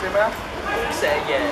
say, ma'am? Say, yeah.